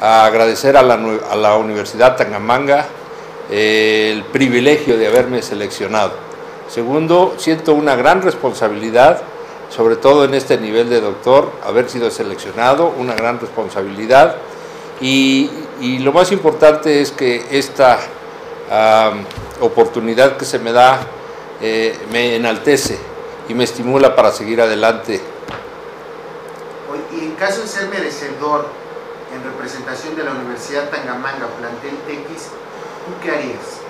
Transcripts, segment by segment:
a agradecer a la, a la Universidad Tangamanga eh, el privilegio de haberme seleccionado. Segundo, siento una gran responsabilidad, sobre todo en este nivel de doctor, haber sido seleccionado, una gran responsabilidad. Y, y lo más importante es que esta oportunidad que se me da eh, me enaltece y me estimula para seguir adelante. Y en caso de ser merecedor en representación de la Universidad Tangamanga, plantel X, ¿tú qué harías?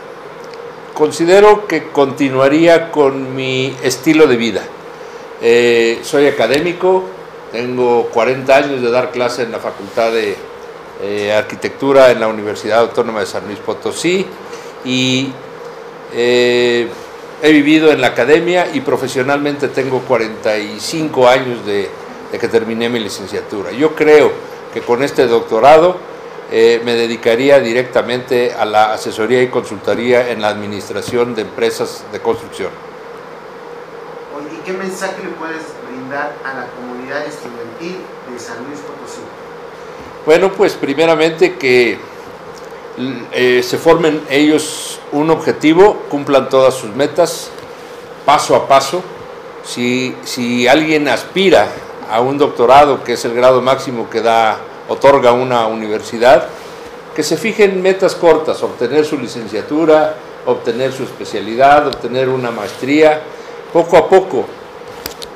Considero que continuaría con mi estilo de vida. Eh, soy académico, tengo 40 años de dar clase en la Facultad de eh, Arquitectura en la Universidad Autónoma de San Luis Potosí y eh, he vivido en la academia y profesionalmente tengo 45 años de, de que terminé mi licenciatura. Yo creo que con este doctorado eh, me dedicaría directamente a la asesoría y consultoría en la administración de empresas de construcción. ¿Y qué mensaje le puedes brindar a la comunidad estudiantil de San Luis Potosí? Bueno, pues primeramente que eh, se formen ellos un objetivo, cumplan todas sus metas, paso a paso. Si, si alguien aspira a un doctorado, que es el grado máximo que da, otorga una universidad, que se fijen metas cortas, obtener su licenciatura, obtener su especialidad, obtener una maestría, poco a poco.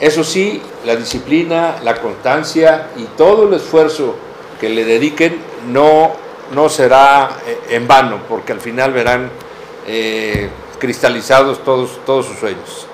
Eso sí, la disciplina, la constancia y todo el esfuerzo que le dediquen no, no será eh, en vano, porque al final verán eh, cristalizados todos, todos sus sueños.